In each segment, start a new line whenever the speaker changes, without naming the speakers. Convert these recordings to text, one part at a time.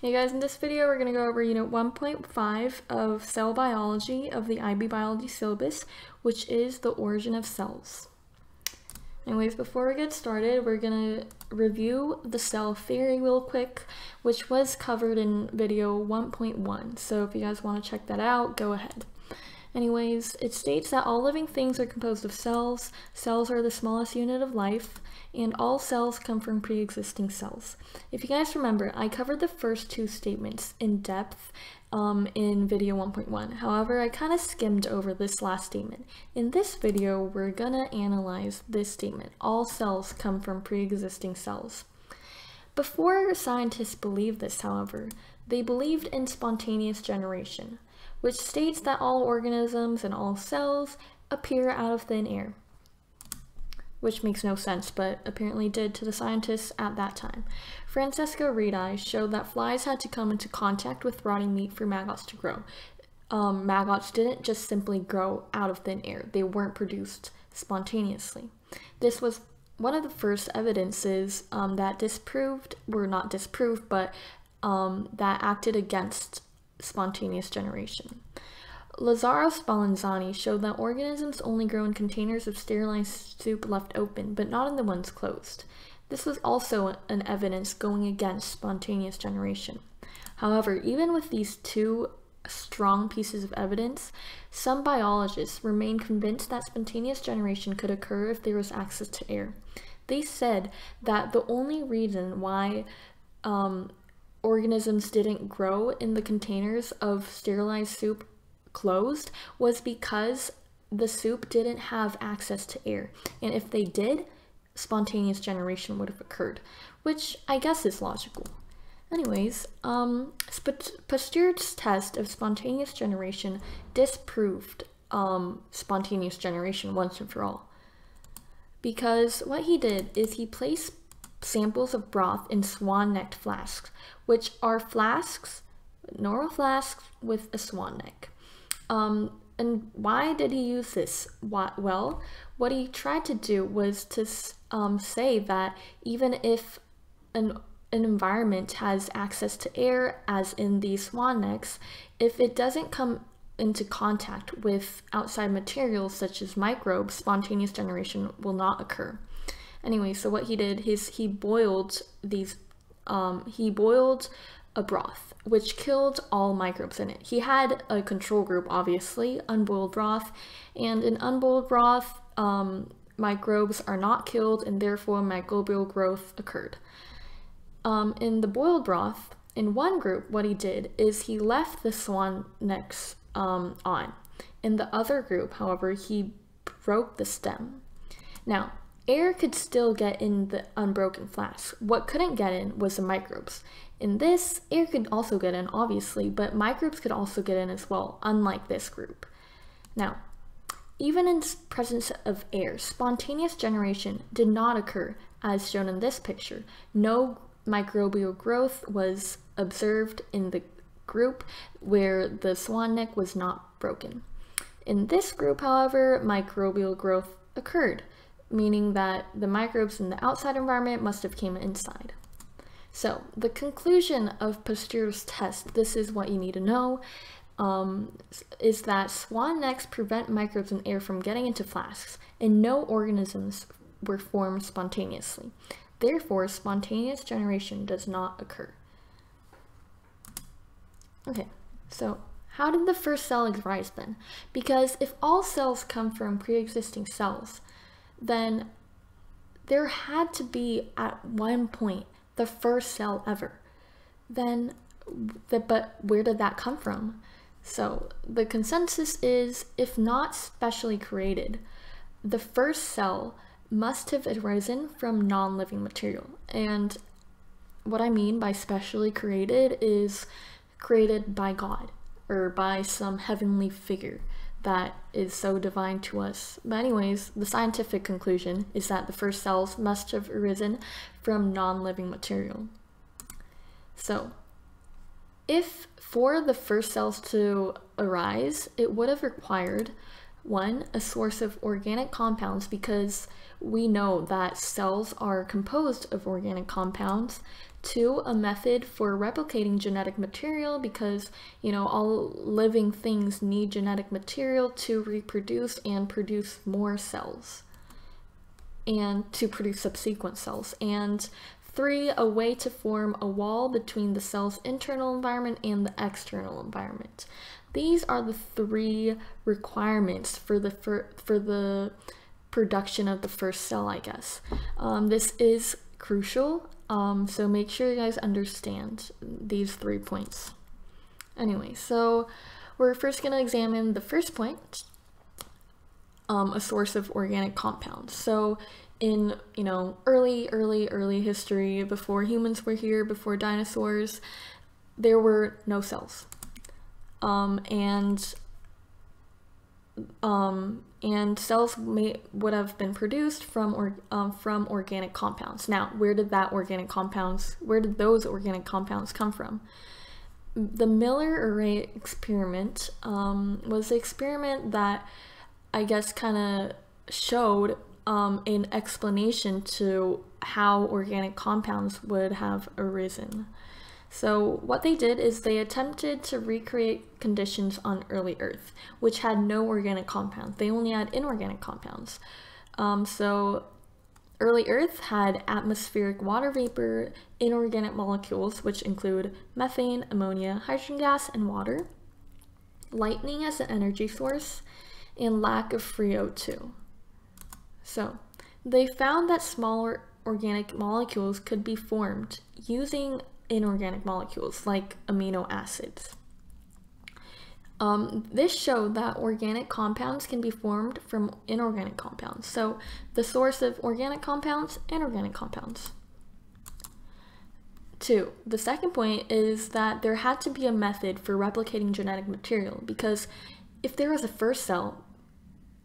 Hey guys, in this video we're going to go over Unit 1.5 of Cell Biology of the IB Biology syllabus, which is the origin of cells. Anyways, before we get started, we're going to review the cell theory real quick, which was covered in video 1.1. So if you guys want to check that out, go ahead. Anyways, it states that all living things are composed of cells, cells are the smallest unit of life, and all cells come from pre-existing cells. If you guys remember, I covered the first two statements in depth um, in video 1.1. However, I kind of skimmed over this last statement. In this video, we're gonna analyze this statement. All cells come from pre-existing cells. Before scientists believed this, however, they believed in spontaneous generation which states that all organisms and all cells appear out of thin air. Which makes no sense, but apparently did to the scientists at that time. Francesco Redi showed that flies had to come into contact with rotting meat for maggots to grow. Um, maggots didn't just simply grow out of thin air, they weren't produced spontaneously. This was one of the first evidences um, that disproved, were not disproved, but um, that acted against spontaneous generation. Lazzaro Spallanzani showed that organisms only grow in containers of sterilized soup left open, but not in the ones closed. This was also an evidence going against spontaneous generation. However, even with these two strong pieces of evidence, some biologists remain convinced that spontaneous generation could occur if there was access to air. They said that the only reason why um, organisms didn't grow in the containers of sterilized soup closed was because the soup didn't have access to air. And if they did, spontaneous generation would have occurred, which I guess is logical. Anyways, um, Pasteur's test of spontaneous generation disproved um, spontaneous generation once and for all. Because what he did is he placed samples of broth in swan-necked flasks, which are flasks, normal flasks with a swan neck. Um, and why did he use this? Well, what he tried to do was to um, say that even if an, an environment has access to air, as in these swan necks, if it doesn't come into contact with outside materials such as microbes, spontaneous generation will not occur. Anyway, so what he did is he boiled these, um, he boiled a broth, which killed all microbes in it. He had a control group, obviously, unboiled broth, and in unboiled broth, um, microbes are not killed and therefore microbial growth occurred. Um, in the boiled broth, in one group, what he did is he left the swan necks um, on. In the other group, however, he broke the stem. Now, Air could still get in the unbroken flask. What couldn't get in was the microbes. In this, air could also get in, obviously, but microbes could also get in as well, unlike this group. Now, even in presence of air, spontaneous generation did not occur, as shown in this picture. No microbial growth was observed in the group where the swan neck was not broken. In this group, however, microbial growth occurred meaning that the microbes in the outside environment must have came inside. So the conclusion of Pasteur's test, this is what you need to know, um, is that swan necks prevent microbes and air from getting into flasks, and no organisms were formed spontaneously. Therefore, spontaneous generation does not occur. Okay, so how did the first cell arise then? Because if all cells come from pre-existing cells, then there had to be at one point the first cell ever. Then, the, but where did that come from? So the consensus is if not specially created, the first cell must have arisen from non living material. And what I mean by specially created is created by God or by some heavenly figure that is so divine to us. But anyways, the scientific conclusion is that the first cells must have arisen from non-living material. So, if for the first cells to arise, it would have required one, a source of organic compounds because we know that cells are composed of organic compounds. Two, a method for replicating genetic material because, you know, all living things need genetic material to reproduce and produce more cells and to produce subsequent cells. And three, a way to form a wall between the cell's internal environment and the external environment. These are the three requirements for the for, for the production of the first cell, I guess. Um, this is crucial, um, so make sure you guys understand these three points. Anyway, so we're first going to examine the first point, um, a source of organic compounds. So in, you know, early, early, early history, before humans were here, before dinosaurs, there were no cells. Um, and um, and cells may would have been produced from or um, from organic compounds. Now, where did that organic compounds? Where did those organic compounds come from? The Miller-Urey experiment um, was the experiment that I guess kind of showed um, an explanation to how organic compounds would have arisen. So what they did is they attempted to recreate conditions on early Earth, which had no organic compounds. They only had inorganic compounds. Um, so early Earth had atmospheric water vapor, inorganic molecules, which include methane, ammonia, hydrogen gas, and water, lightning as an energy source, and lack of free O2. So they found that smaller organic molecules could be formed using inorganic molecules like amino acids. Um, this showed that organic compounds can be formed from inorganic compounds. So the source of organic compounds, inorganic compounds. Two, the second point is that there had to be a method for replicating genetic material because if there was a first cell,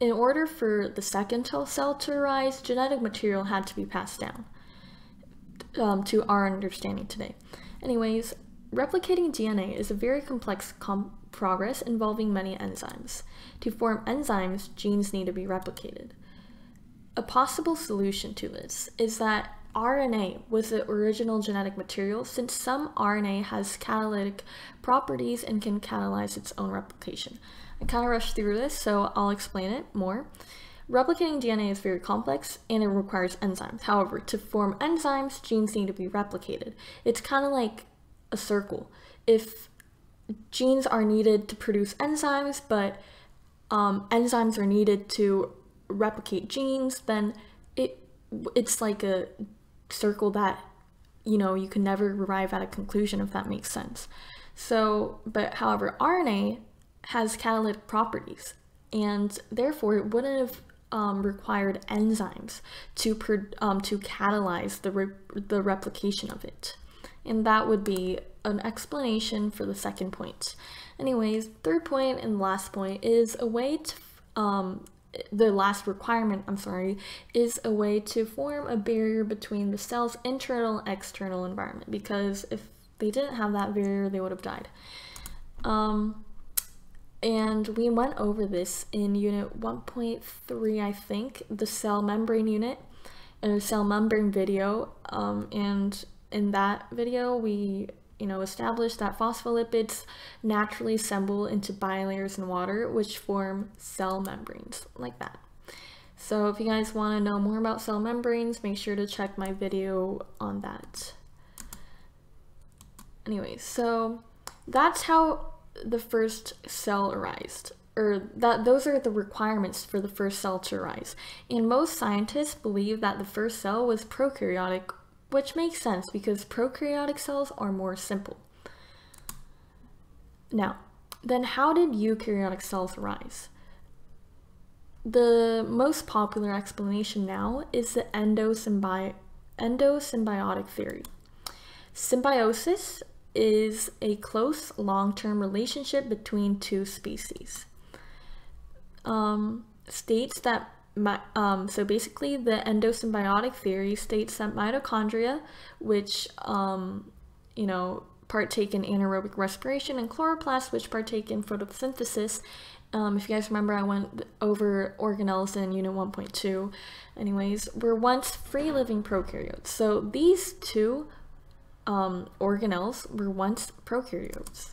in order for the second cell to arise, genetic material had to be passed down um, to our understanding today. Anyways, replicating DNA is a very complex com progress involving many enzymes. To form enzymes, genes need to be replicated. A possible solution to this is that RNA was the original genetic material since some RNA has catalytic properties and can catalyze its own replication. I kind of rushed through this, so I'll explain it more. Replicating DNA is very complex and it requires enzymes. However, to form enzymes, genes need to be replicated. It's kind of like a circle. If genes are needed to produce enzymes, but um, enzymes are needed to replicate genes, then it it's like a circle that you know you can never arrive at a conclusion if that makes sense. So, but however, RNA has catalytic properties, and therefore it wouldn't have um, required enzymes to um, to catalyze the re the replication of it, and that would be an explanation for the second point. Anyways, third point and last point is a way to um, the last requirement, I'm sorry, is a way to form a barrier between the cell's internal and external environment because if they didn't have that barrier, they would have died. Um, and we went over this in unit 1.3, I think, the cell membrane unit, a cell membrane video. Um, and in that video, we you know, established that phospholipids naturally assemble into bilayers in water, which form cell membranes, like that. So if you guys want to know more about cell membranes, make sure to check my video on that. Anyways, so that's how the first cell arised or that those are the requirements for the first cell to arise. And most scientists believe that the first cell was prokaryotic, which makes sense because prokaryotic cells are more simple. Now, then how did eukaryotic cells arise? The most popular explanation now is the endosymbi endosymbiotic theory. Symbiosis is a close long-term relationship between two species. Um, states that um, so basically the endosymbiotic theory states that mitochondria, which um, you know partake in anaerobic respiration, and chloroplasts, which partake in photosynthesis, um, if you guys remember, I went over organelles in Unit 1.2. Anyways, were once free-living prokaryotes. So these two um, organelles were once prokaryotes.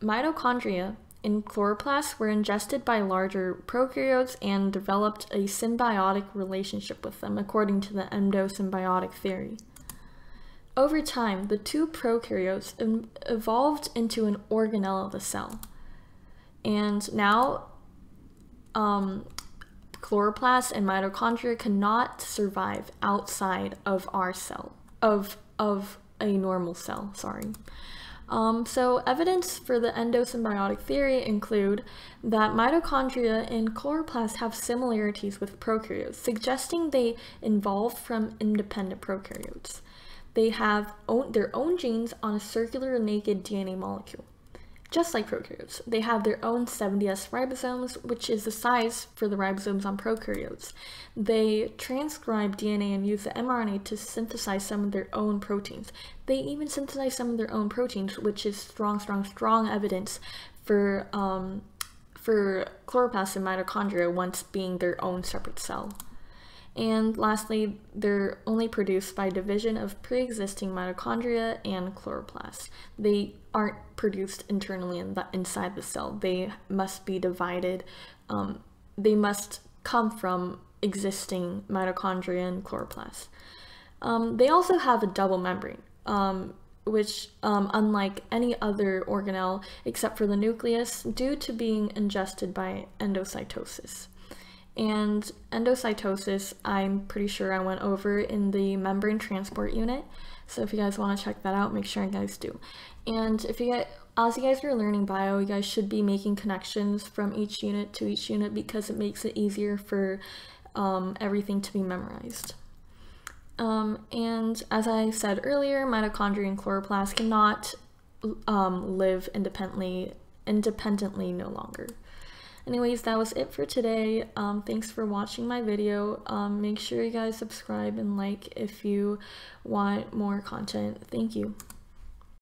Mitochondria in chloroplasts were ingested by larger prokaryotes and developed a symbiotic relationship with them, according to the endosymbiotic theory. Over time, the two prokaryotes evolved into an organelle of the cell. And now, um, chloroplasts and mitochondria cannot survive outside of our cell, of, of a normal cell, sorry. Um, so evidence for the endosymbiotic theory include that mitochondria and chloroplasts have similarities with prokaryotes, suggesting they evolved from independent prokaryotes. They have own, their own genes on a circular naked DNA molecule. Just like prokaryotes, they have their own 70S ribosomes, which is the size for the ribosomes on prokaryotes. They transcribe DNA and use the mRNA to synthesize some of their own proteins. They even synthesize some of their own proteins, which is strong, strong, strong evidence for um, for chloroplasts and mitochondria once being their own separate cell. And lastly, they're only produced by division of pre-existing mitochondria and chloroplasts. They aren't produced internally in the, inside the cell. They must be divided. Um, they must come from existing mitochondria and chloroplasts. Um, they also have a double membrane, um, which, um, unlike any other organelle except for the nucleus, due to being ingested by endocytosis. And endocytosis, I'm pretty sure I went over in the membrane transport unit. So if you guys want to check that out, make sure you guys do. And if you get, as you guys are learning bio, you guys should be making connections from each unit to each unit because it makes it easier for um, everything to be memorized. Um, and as I said earlier, mitochondria and chloroplasts cannot um, live independently, independently no longer. Anyways, that was it for today. Um, thanks for watching my video. Um, make sure you guys subscribe and like if you want more content. Thank you.